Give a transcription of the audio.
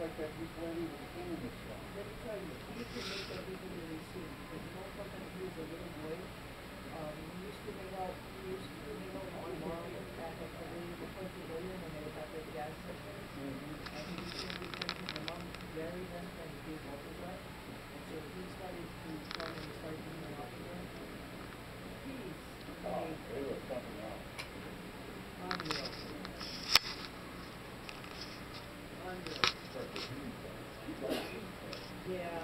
like that this lady was singing this song. Let me tell you, he can make Yeah.